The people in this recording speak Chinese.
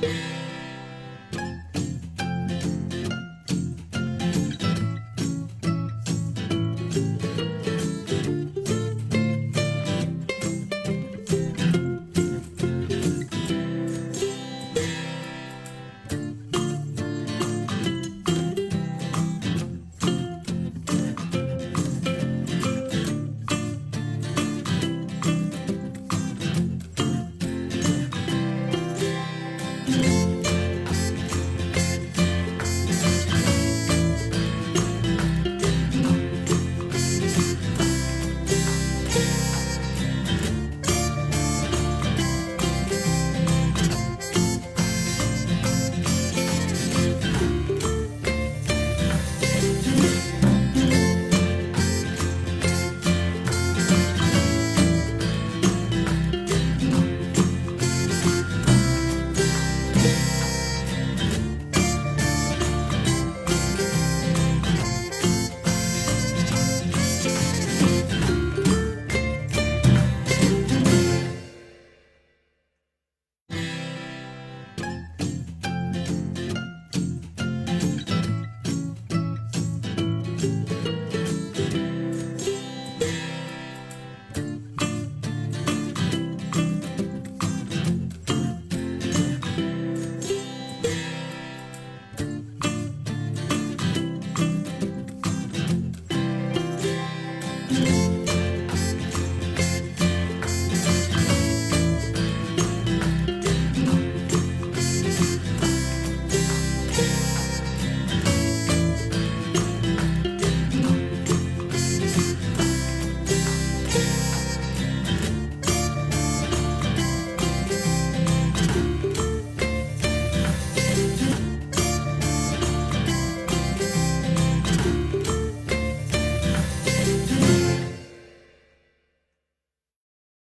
拜。